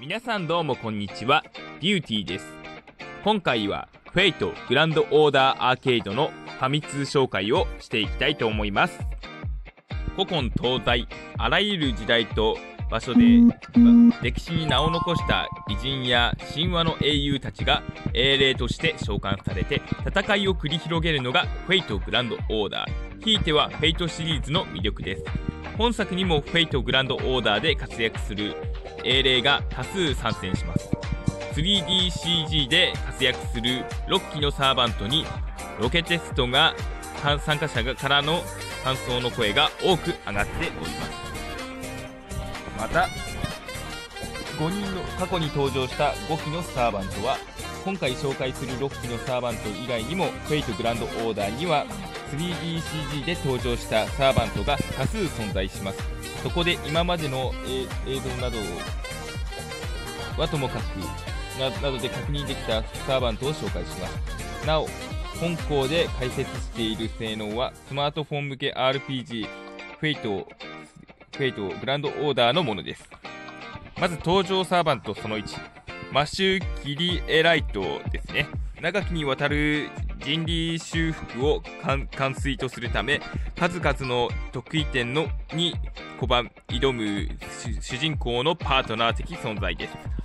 皆さんどうもこんにちは、ビューティーです。今回は、 Fate Grand Order Arcade のファミ通紹介をしていきたいと思います。古今東西、あらゆる時代と場所で歴史に名を残した偉人や神話の英雄たちが英霊として召喚されて戦いを繰り広げるのが Fate Grand Order。ひいては Fate シリーズの魅力です。本作にもフェイトグランドオーダーで活躍する英霊が多数参戦します。3DCG で活躍する6機のサーバントにロケテストが参加者からの感想の声が多く上がっております。また5人の過去に登場した5機のサーバントは今回紹介する6機のサーバント以外にもフェイトグランドオーダーには 3DCG で登場したサーバントが多数存在します。そこで今までの映像などをはともかくななどで確認できたサーバントを紹介します。なお本稿で解説している性能はスマートフォン向け RPG Fate Fate Grand Order のものです。まず登場サーバントその1マシュ・キリエライトですね。長きにわたる人類修復を完遂とするため数々の得意点のに拒挑む主人公のパートナー的存在です。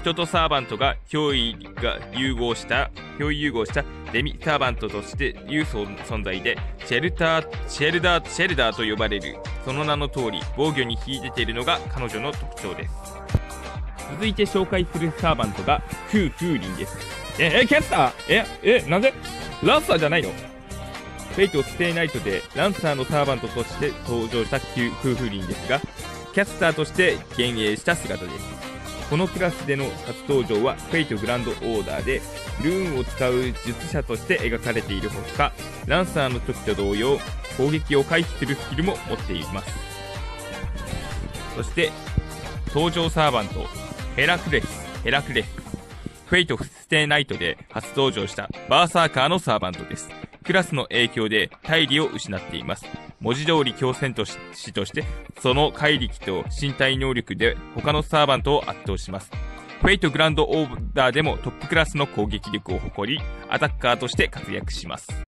人とサーバントが憑依が融合した憑依融合したデミサーバントとしていう存在でシェルターシェルダーシェルダーと呼ばれるその名の通り防御に秀でているのが彼女の特徴です。続いて紹介するサーバントがクーフーリンです。ええキャスター？ええなんでランサーじゃないの？ Fate stay night でランサーのサーバントとして登場したクーフーリンですが、キャスターとして現界した姿です。このクラスでの初登場は Fate Grand Order で、ルーンを使う術者として描かれているほか、ランサーの時と同様、攻撃を回避するスキルも持っています。そして、登場サーバント、ヘラクレス、ヘラクレス。 Fate stay night で初登場したバーサーカーのサーバントです。クラスの影響で体力を失っています。文字通り狂戦士として、その怪力と身体能力で他のサーバントを圧倒します。 Fate Grand Order でもトップクラスの攻撃力を誇り、アタッカーとして活躍します。